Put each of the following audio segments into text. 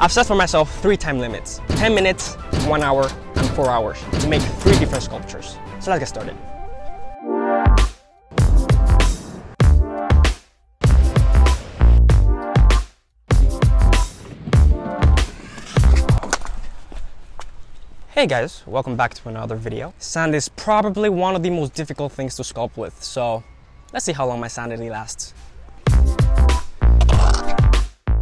I've set for myself three time limits 10 minutes, 1 hour, and 4 hours to make three different sculptures. So let's get started. Hey guys, welcome back to another video. Sand is probably one of the most difficult things to sculpt with, so let's see how long my sanity lasts.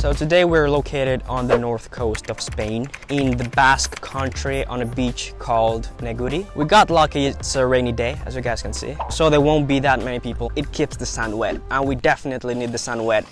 So today we're located on the north coast of Spain in the Basque country on a beach called Neguri. We got lucky it's a rainy day as you guys can see. So there won't be that many people. It keeps the sand wet and we definitely need the sand wet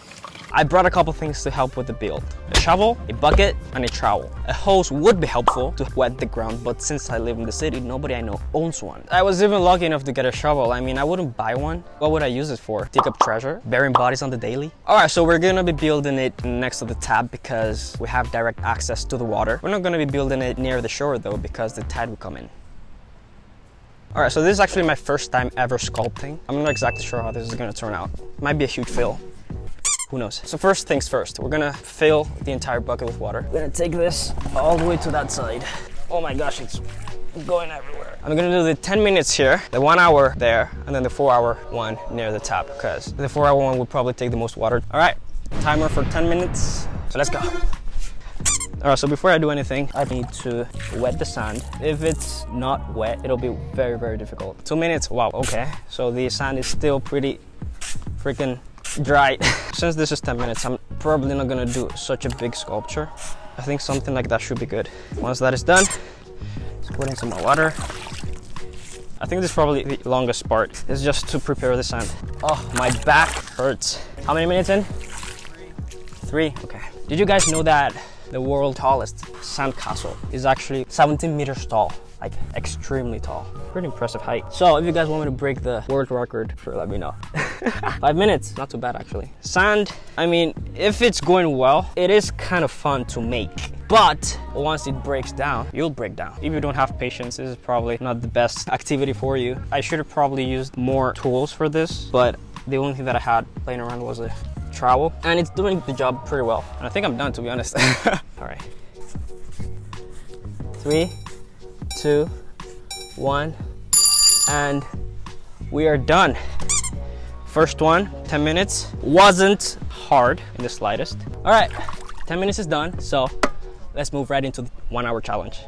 I brought a couple things to help with the build. A shovel, a bucket, and a trowel. A hose would be helpful to wet the ground, but since I live in the city, nobody I know owns one. I was even lucky enough to get a shovel. I mean, I wouldn't buy one. What would I use it for? Dig up treasure? Burying bodies on the daily? Alright, so we're gonna be building it next to the tap because we have direct access to the water. We're not gonna be building it near the shore though because the tide will come in. Alright, so this is actually my first time ever sculpting. I'm not exactly sure how this is gonna turn out. Might be a huge fail who knows? So first things first, we're gonna fill the entire bucket with water. We're gonna take this all the way to that side. Oh my gosh, it's going everywhere. I'm gonna do the 10 minutes here, the one hour there, and then the four hour one near the top, because the four hour one will probably take the most water. All right, timer for 10 minutes, so let's go. All right, so before I do anything, I need to wet the sand. If it's not wet, it'll be very, very difficult. Two minutes, wow, okay. So the sand is still pretty freaking dry. Since this is 10 minutes, I'm probably not gonna do such a big sculpture. I think something like that should be good. Once that is done, let's put in some more water. I think this is probably the longest part. It's just to prepare the sand. Oh, my back hurts. How many minutes in? Three. Okay. Did you guys know that the world tallest sand castle is actually 17 meters tall? Like extremely tall. Pretty impressive height. So if you guys want me to break the world record, sure, let me know. Five minutes, not too bad actually. Sand, I mean, if it's going well, it is kind of fun to make. But once it breaks down, you'll break down. If you don't have patience, this is probably not the best activity for you. I should have probably used more tools for this, but the only thing that I had playing around was a trowel and it's doing the job pretty well. And I think I'm done to be honest. All right. Three, two, one, and we are done. First one, 10 minutes. Wasn't hard in the slightest. All right, 10 minutes is done, so let's move right into the one hour challenge.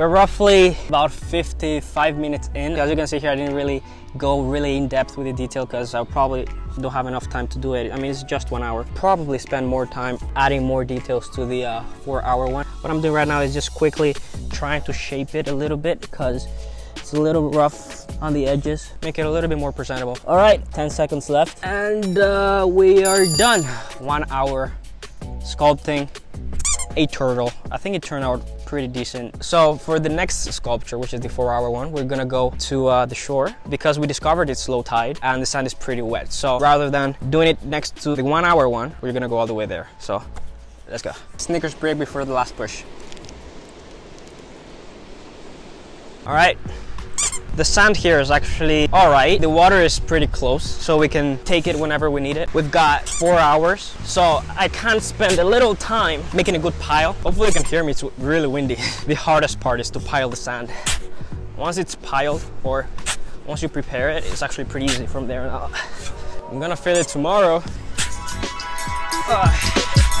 We're roughly about 55 minutes in. As you can see here, I didn't really go really in depth with the detail because I probably don't have enough time to do it. I mean, it's just one hour. Probably spend more time adding more details to the uh, four hour one. What I'm doing right now is just quickly trying to shape it a little bit because it's a little rough on the edges. Make it a little bit more presentable. All right, 10 seconds left. And uh, we are done. One hour sculpting a turtle. I think it turned out pretty decent. So for the next sculpture, which is the four hour one, we're gonna go to uh, the shore because we discovered it's low tide and the sand is pretty wet. So rather than doing it next to the one hour one, we're gonna go all the way there. So let's go. Snickers break before the last push. All right, the sand here is actually all right. The water is pretty close, so we can take it whenever we need it. We've got four hours, so I can spend a little time making a good pile. Hopefully you can hear me, it's really windy. the hardest part is to pile the sand. Once it's piled, or once you prepare it, it's actually pretty easy from there on out. I'm gonna fill it tomorrow. Uh.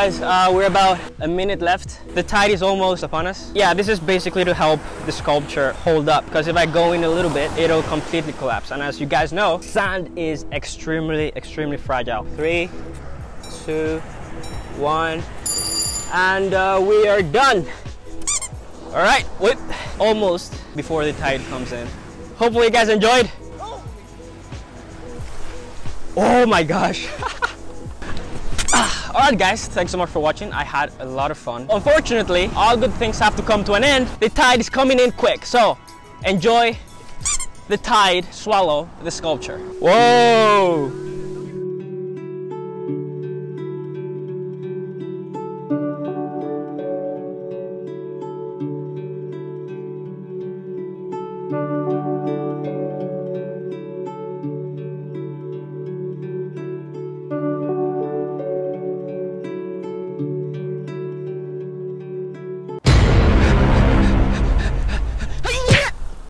Guys, uh, we're about a minute left. The tide is almost upon us. Yeah, this is basically to help the sculpture hold up because if I go in a little bit, it'll completely collapse. And as you guys know, sand is extremely, extremely fragile. Three, two, one, and uh, we are done. All right, whip, almost before the tide comes in. Hopefully you guys enjoyed. Oh my gosh. Alright guys, thanks so much for watching. I had a lot of fun. Unfortunately, all good things have to come to an end. The tide is coming in quick, so enjoy the tide swallow the sculpture. Whoa!